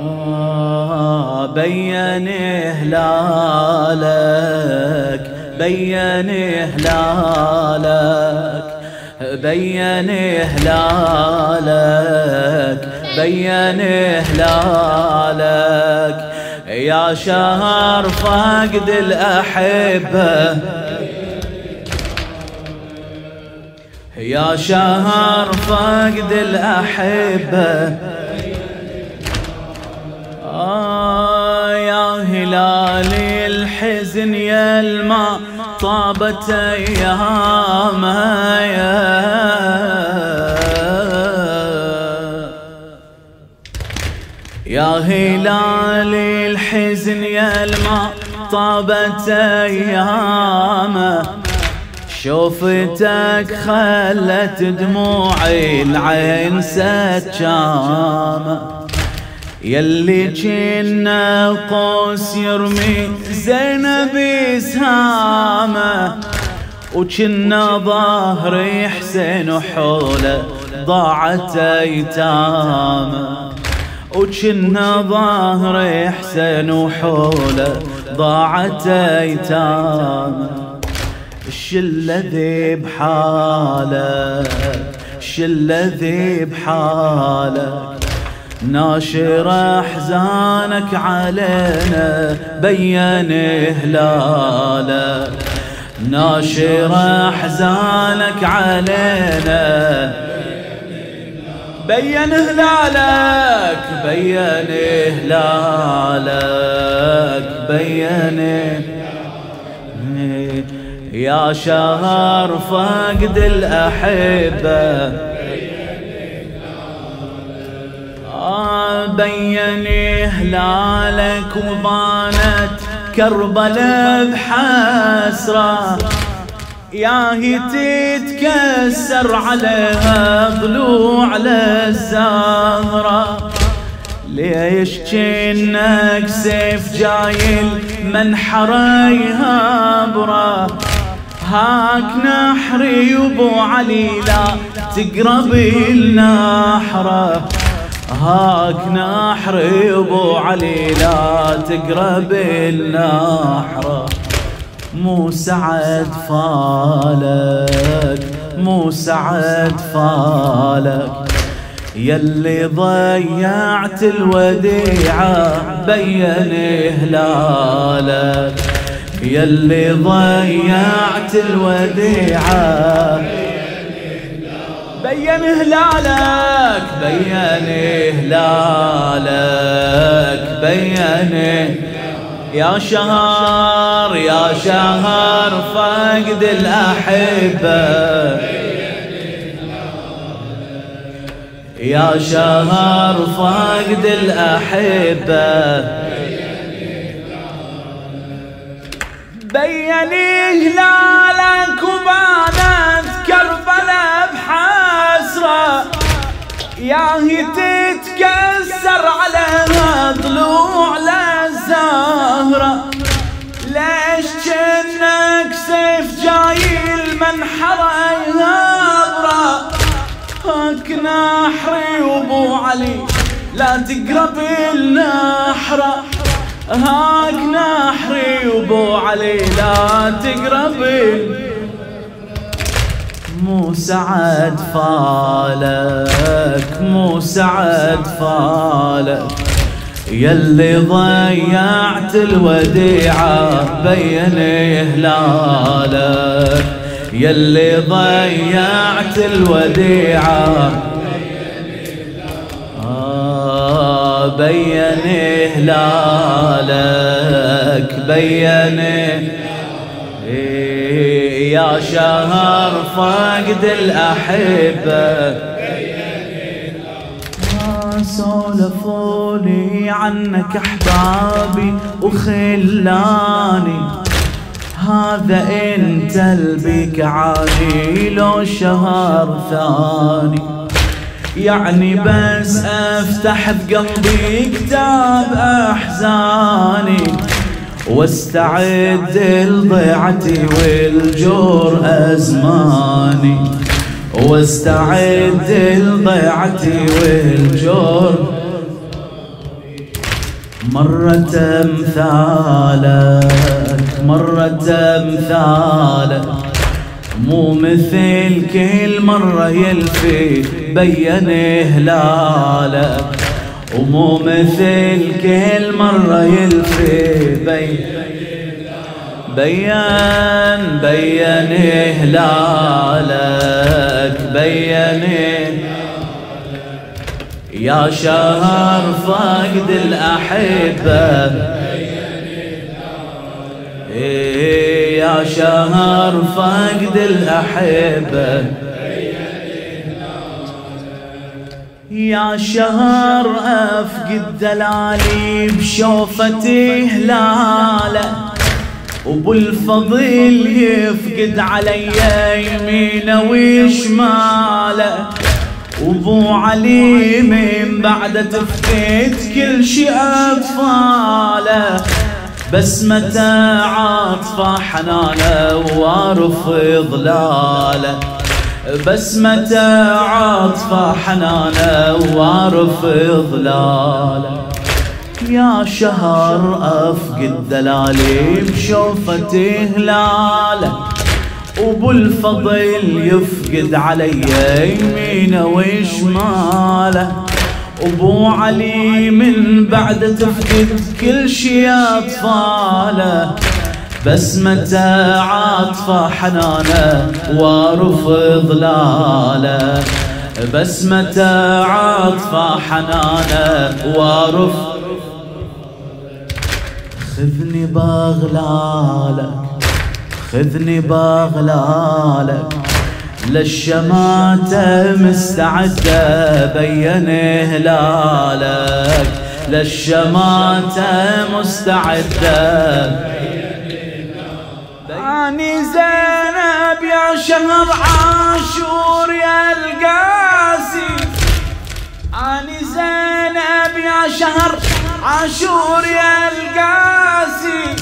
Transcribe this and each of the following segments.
آه بين هلالك بين هلالك بين هلالك بين هلالك. يا شهر فقد الأحبة. يا شهر فقد الأحبة. يا هلالي الحزن يا الماء طابت أيامها يا هلالي الحزن يا الماء طابت أيامه. شوفتك خلت دموعي العين سجامة يلي جينا قوس يرمي زينب سهامة وجنا ظهري حسين وحولة ضاعت أيتامة. وجنا ظهري حسين وحولة ضاعت أيتامة. الشلة ذي بحالك الشلة ذي بحالك ناشر أحزانك علينا بين هلالك ناشر أحزانك علينا بين هلالك بين هلالك بين يا شهر فقد الأحبة بيني هلالك وبانت كربلاء بحسرة. يا هي تتكسر عليها ضلوع للزهرة. ليش جنك سيف جايل منحريها برا؟ هاك نحري وبو علي لا تقرب النحرة. هاك نحري وبو علي لا تقرب النحرة مو سعد فالك مو سعد فالك. يلي ضيعت الوديعة بين هلالك يلي ضيعت الوديعة بين هلالك بين هلالك بين يا شهر يا شهر فقد الأحبة. يا شهر فقد الأحبة. بيني هلالك وبانت يا هي تتكسر عليها ضلوع للزهرة ليش جنك سيف جاي المنحرة يهبرة هاك نحري وابو علي لا تقرب النحره هاك نحري وبو علي لا تقربين مو سعد فالك مو سعد فالك. يلي ضيعت الوديعة بين هلالك. يلي ضيعت الوديعة بين هلالك بين يا شهر فقد الأحبة. سولفوني عنك أحبابي وخلاني. هذا انت البيك عاني لو شهر ثاني. يعني بس أفتح بقلبي كتاب أحزاني. واستعد لضيعتي والجور أزماني. واستعد لضيعتي والجور. مرة امثالك مرة امثالك مو مثل كل مرة يلفي بين هلالك ومو مثل كل مرة يلفي. بين بين بين هلالك. بين يا شهر فقد الأحبة. إيه يا شهر فقد الأحبة. يا شهر أفقد دلالي بشوفتي هلاله وأبو يفقد علي يمينه وشماله وأبو علي من بعد تفقد كل شي أطفاله بسمته عاطفة حنانه وارف ظلاله بسمته عاطفة حنانة وارف ظلاله يا شهر أفقد دلالي بشوفتي هلاله وابو الفضل يفقد علي يمينه وشماله أبو علي من بعد تفقد كل شي أطفاله. بسمته عاطفه حنانه وارف ظلاله؟ بسمته عاطفه حنانه وارف؟ خذني باغلالك خذني باغلالك للشماتة مستعدة بين هلالك للشماتة مستعدة أني زينب يا شهر عاشور يا القاسي. أني زينب يا شهر عاشور يا القاسي.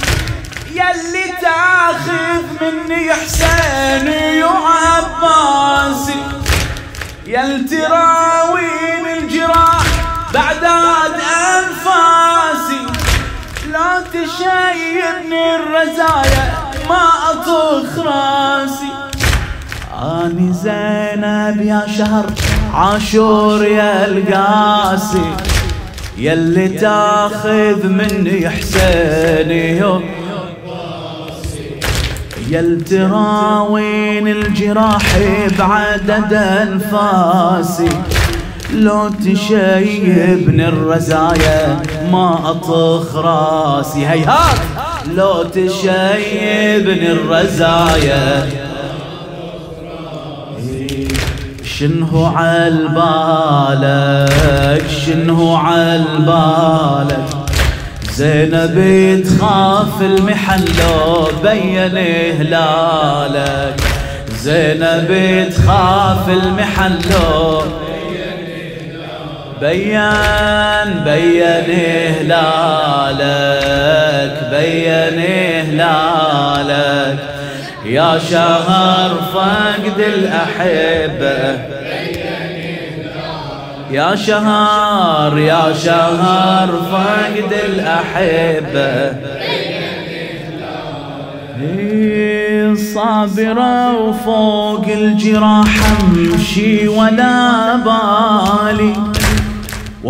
يلي تاخذ مني حسيني وعباسي يل تراوين الجراح بعداد أنفاسي. لا تشيبني الرزايا ما اطخ راسي. آني زينب يا شهر عاشور يا القاسي. يلي تاخذ مني حسيني يل تراوين الجراح بعدد أنفاسي. لو تشيبني الرزايا ما أطخ راسي. هيهات لو تشيبني الرزايا. شنهو عالبالك شنهو عالبالك زينب تخاف المحن لو بين هلالك زينب تخاف المحن لو بين بين هلالك بين هلالك يا شهر فقد الأحبة. يا شهر يا شهر فقد الأحبة. صابرة وفوق الجراح أمشي ولا بالي.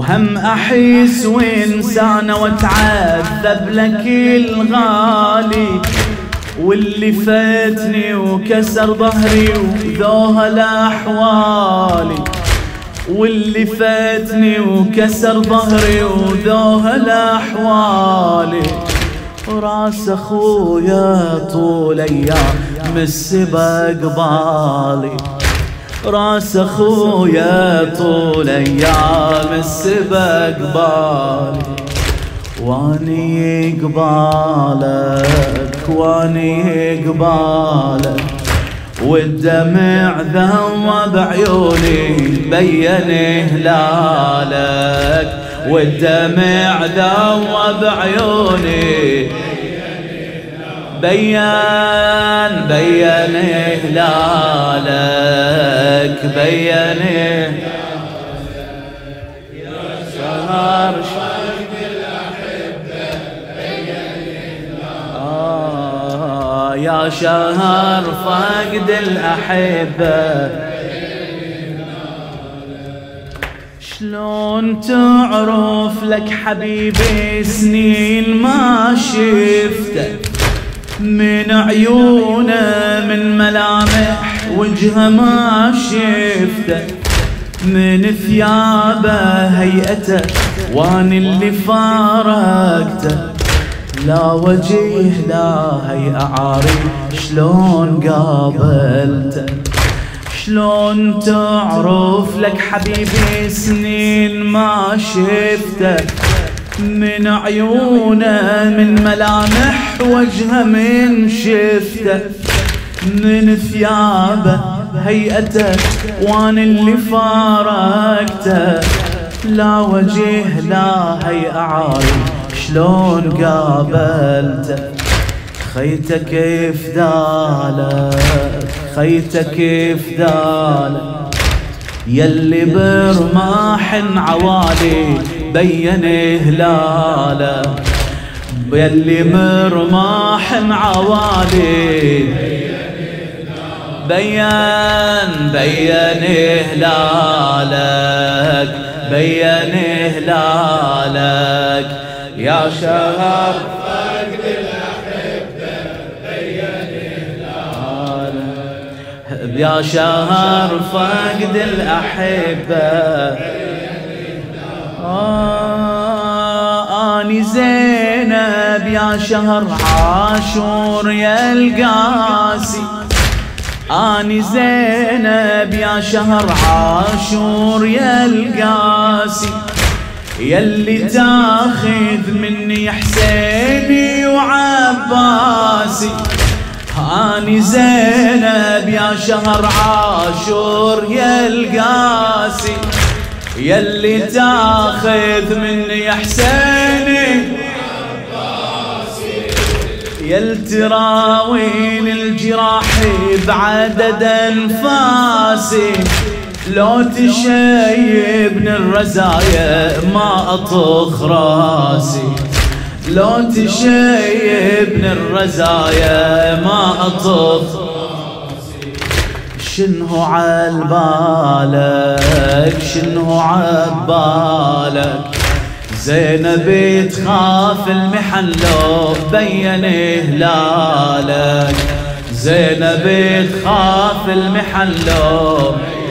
وهم أحس وانسانه واتعذب لك الغالي. واللي فاتني وكسر ظهري وذوها الأحوالي. واللي فاتني وكسر ظهري وذوها الأحوالي. راس أخويا طول أيام السبق بالي راس اخويا طول أيام السبق بالي. واني قبالك واني قبالك. والدمع ذوب عيوني بين هلالك. والدمع ذوب عيوني بيان بيان هلالك بيان يا شهر شرق الأحبة بين آه يا شهر فقد الأحبة. شلون تعرف لك حبيبي سنين ما شفتك من عيونه من ملامح وجهه ما شفته من ثيابه هيئته وان اللي فارقته. لا وجه لا هي أعاري شلون قابلته؟ شلون تعرف لك حبيبي سنين ما شفته؟ من عيونة من ملامح وجهه من شفته من ثيابه هيئته وان اللي فارقته. لا وجه لا هي أعاري شلون قابلته؟ خيته كيف دالك خيته كيف دالك يلي برماح عوالي بين هلاله. يلي مرماح عوالي بين بين هلالك بين هلالك. يا شهر يا شهر فقد الأحبة. آه أني زينب يا شهر عاشور يا القاسي. آني زينب يا شهر عاشور يا القاسي. يلي تاخذ مني حسيني وعباسي. آني زينب يا شهر عاشور يا القاسي يلي تاخذ مني حسيني. يلتراوين الجراح بعدد أنفاسي. لو تشيبني الرزايا ما اطخ راسي. لو تشيبني الرزايا ما اطخ شنو عالبالك شنو عالبالك زينب تخاف المحن لو بين هلالك. زينب تخاف المحن لو